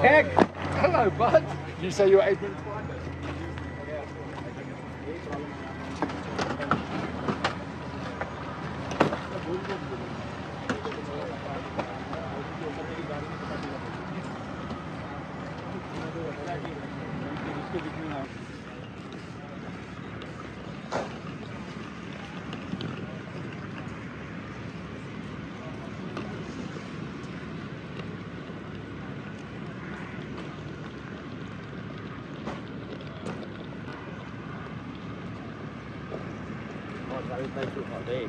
Keg! Hello, bud! You say you're eight minutes behind us? Thank you. 还是在做好对。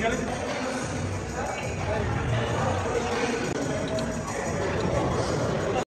Yeah.